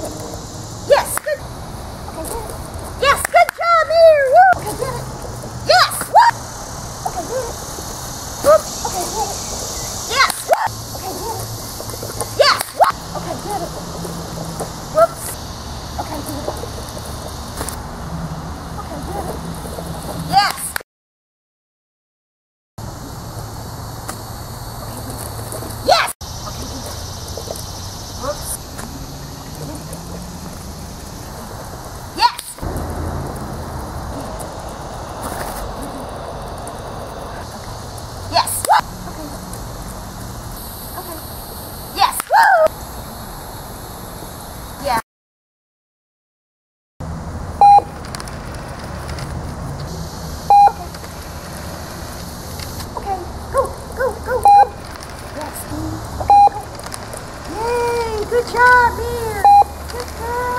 get it. Yes, good. Okay, get it. Yes, good job, Mir. Woo. Okay, get it. Yes. Woo. Okay, get it. Whoop. Okay, get it. Yes. Woo. Okay, get it. Yes. Woo. Okay, get it. Good job, Mir. Good girl.